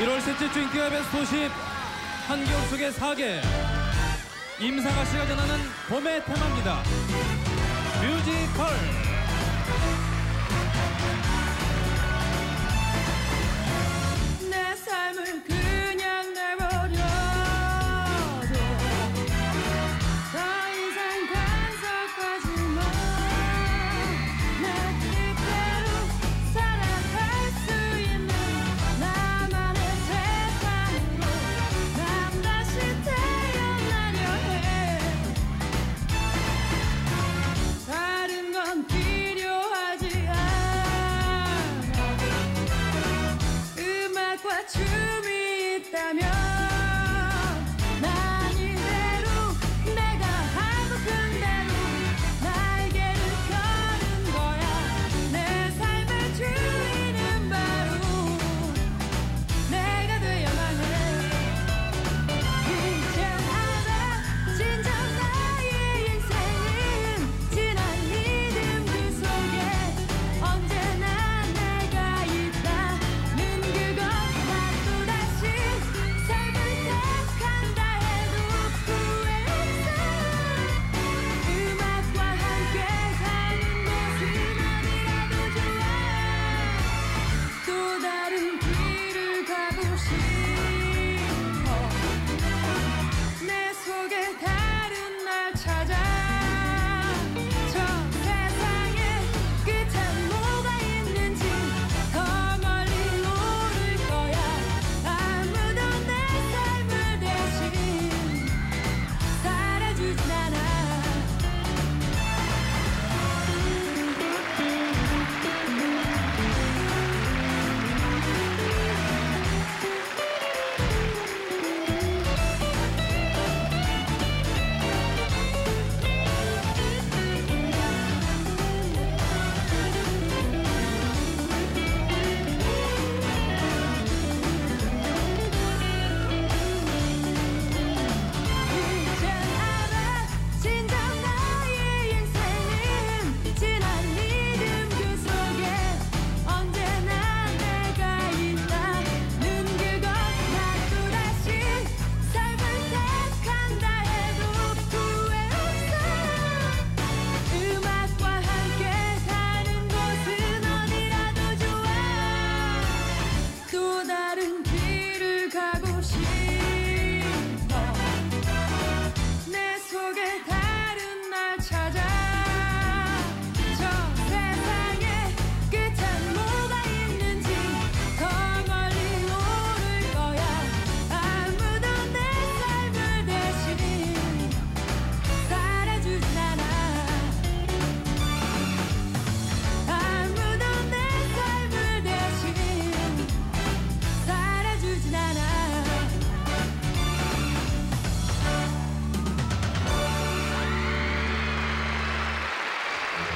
1월 셋째 주 인기가 베스트 50 한겨울 속의 사계. 임상아 씨가 전하는 봄의 테마입니다. 뮤지컬.